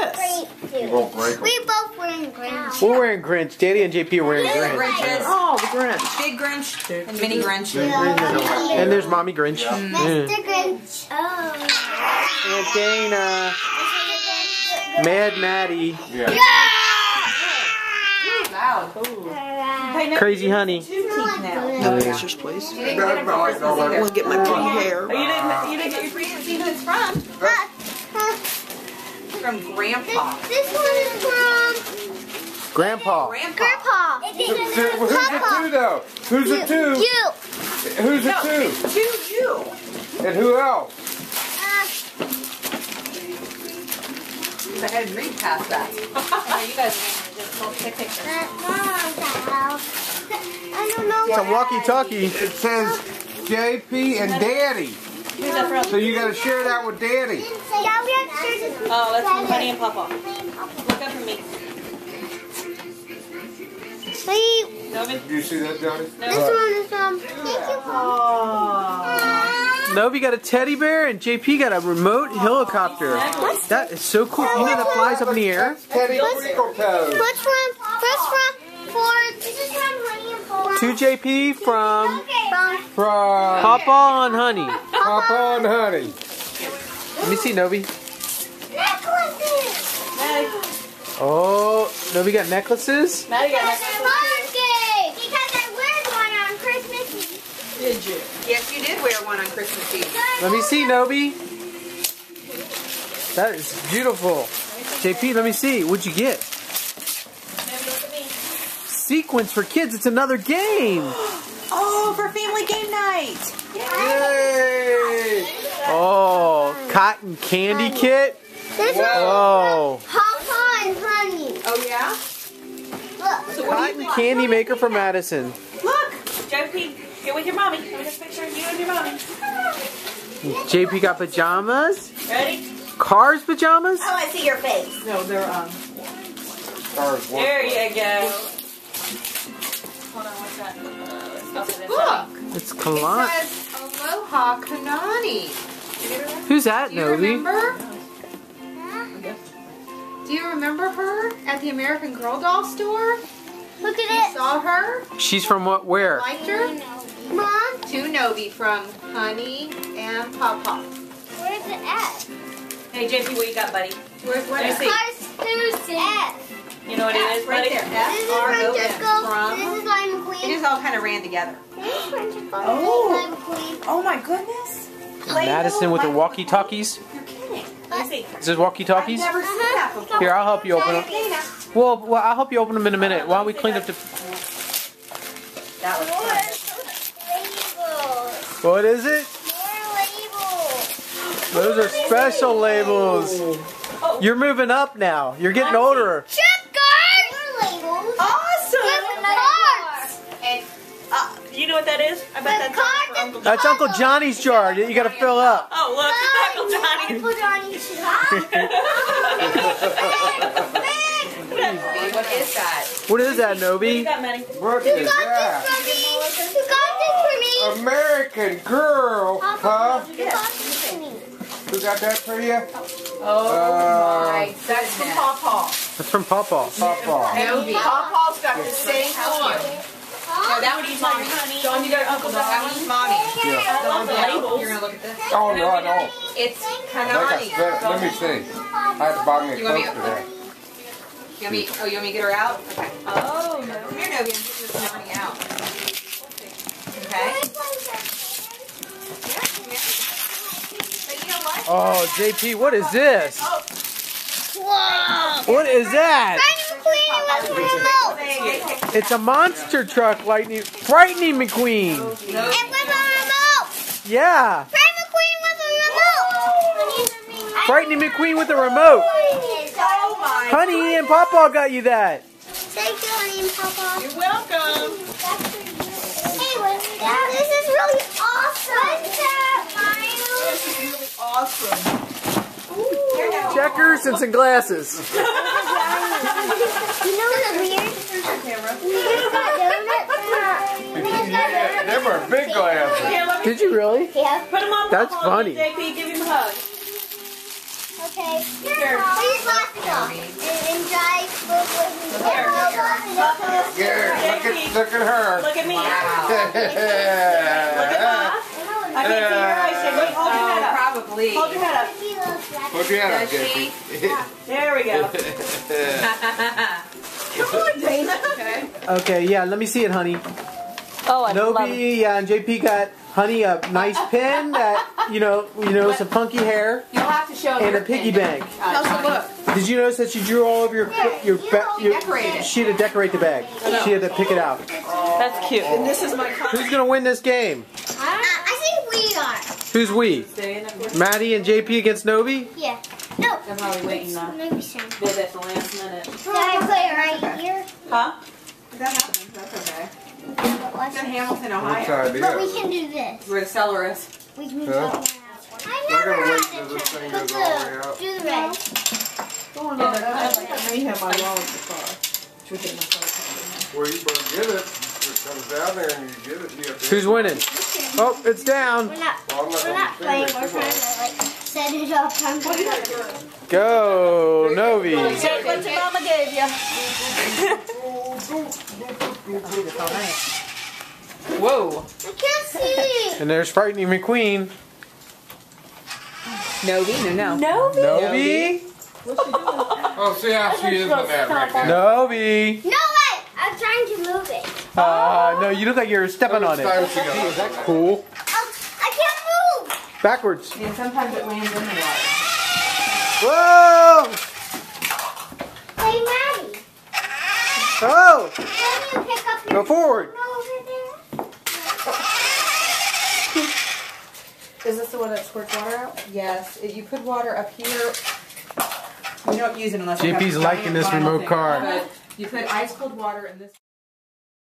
this? You won't break them. We both wearing Grinch. We're wearing Grinch. Daddy and JP are wearing Grinch. Grinches. Oh, the Grinch. Big Grinch and mini Grinch. And there's Mommy Grinch. Mr. Grinch. Oh. Aunt Dana. Mad Maddie. Yeah. Loud. Hey, Crazy Honey. Two teeth now. No pictures, please. You didn't get them for Christmas I either. want to get my pretty hair. Oh, you didn't. You didn't get your present. See who it's from? From Grandpa. This one is from Grandpa. Grandpa. Grandpa. Who's the two though? Who's the two? You. Who's the No, two? it's to you. And who else? Uh, Go ahead and read past that. you guys are just little take pictures. at Mom's house. I don't know It's a what. walkie-talkie. It says JP and Daddy. Who's that from? So you gotta share that with Daddy. Yeah, we have to share this. Oh, that's from Honey and Papa. Look up for me. See, Novin. Do you see that, Johnny? this one is from. Thank you. Oh. Novi got a teddy bear and JP got a remote helicopter. That is so cool. You know that flies up in the air? Teddy Twinkle Toes. What's from? What's from? For this is from Honey and Papa. To JP from From From Papa and Honey. Papa and Honey. Let me see, Novi. necklaces. Oh, Novi got necklaces? Maddie got That's necklaces. monkey. Because I wear one on Christmas Eve. Did you? Yes, you did wear one on Christmas Eve. Let me see, Novi. That is beautiful. JP, let me see. What'd you get? Sequence for kids. It's another game. Oh, for family game night. Yay! Oh, cotton candy kit. This one Oh, Papa and Honey. Oh yeah. Look. So what do you cotton think? candy maker for Madison. Look, JP, get with your mommy. Let me just picture you and your mommy. JP got pajamas. Ready? Cars pajamas. Oh, I see your face. No, they're um. Cars, There you go. Look, It's it says Aloha Kanani. Who's that, Do you Novi? remember? Do you remember her at the American Girl doll store? Look You at it. saw her? She's from what? Where? Liked her? Mom, To Novi from Honey and Papa. where's it at? Hey, JP, what you got, buddy? Where's what? Let me see. Cars Susan. F. You know what it is, Right buddy? there. This is R-O-N. Francesco. From? This is Lime It just all kind of ran together. This is Francesco. Oh. This is Lime McQueen. Oh my goodness. Madison with her walkie-talkies. You're kidding. Let. Is this walkie-talkies? I've never seen that before. Here, I'll help you open them. Well, well, I'll help you open them in a minute. While we clean up the. That was fun. labels. What is it? More labels. Those are special labels. Oh. You're moving up now. You're getting older. What that is? I bet With that's cards for Uncle and That's Uncle Johnny's jar that you gotta fill up. Oh, look, Uncle Johnny. Put on each What is that? What is that, What you Novi? got, Maddie? What Who is got this for me? Who got this for me? American Girl, huh? Who got this for me? Who got that for you? Oh Uh, my That's from goodness. Pawpaw. That's from Pawpaw. Papa. And Pawpaw's got the same one. No, that one's mommy. John, you got Uncle That John. one's mommy. Yeah. I love the labels. You're gonna look at this. Oh no, I don't. It's They got, Kanani. let, let me see. I had to buy me a You want me coat to- today. You want me? Oh, you want me to get her out? Okay. Oh no. Come here, Novi. I'm getting this Kanani out. Okay. Yeah. But you know what? Oh, JP, what is this? Whoa! What is that? Lightning McQueen with a remote. They- they take- It's a monster truck, lightning, frightening McQueen. And with a remote. Yeah, Fred McQueen with a remote. frightening McQueen with a remote. Honey and Pawpaw got you that. Thank you, honey and Papa. You're welcome. Hey, what's that? This is really awesome. What's that, Miles? Awesome. Here now. Checkers and some glasses. You know what's weird? We just got donuts. We just got donuts. Them are big glasses. Here, let. Did you really? Yeah. Put him on. That's Papa. funny. JP, give him a hug. Okay. Please lock it off. And, and dry with with Here, look at, look at her. Look at me. Wow. Look at mom. I can't see your eyes. Wait, hold your head up. probably. Hold your head up. Put your hand up, Does she? JP. There we go. Come on, Dana. Okay. Okay, yeah, let me see it, honey. Oh, I love it. Novi, yeah, and JP got honey a nice pin that you know, you know, some funky hair You'll have to show and your a piggy pin. bank. Uh, How's it look? Did you notice that she drew all over your your, ba- your She had to decorate the bag. She had to pick it out. That's cute. And this is my car. Who's gonna win this game? Uh, I think we are. Who's we? Maddie and JP against Novi? Yeah. No. I'm probably waiting on Maybe soon. bid at the last minute. Can I play right here? Huh? That happens. That's okay. What's It's in Hamilton, Ohio. But we can do this. Where the cellar is. We can Huh? go around. I never had till a this chance. thing Put the way the, out. do the red. I may have my wallet in the car. Should we take my phone? Well, you better get it. It comes down there and you get it. You have to Who's winning? Oh, it's down. We're not, Well, not we're not playing. We're trying to like set it up. I'm gonna Go, Novi. Take what your mama gave you. Whoa. I can't see. And there's Frightening McQueen. Novi? No, no. No. Novi? Oh, see how she is with that right there. Novi. No way. I'm trying to move it. Uh, no, you look like you're stepping on It's it. time she goes. Cool. Oh, I can't move. Backwards. And sometimes it lands in the water. Whoa! Hey, Maddie. Oh! You pick up Go your forward. phone over this the one that squirts water out? Yes. If you put water up here. We don't use it unless you have JP's a liking this remote thing. car. But You put ice cold water in this.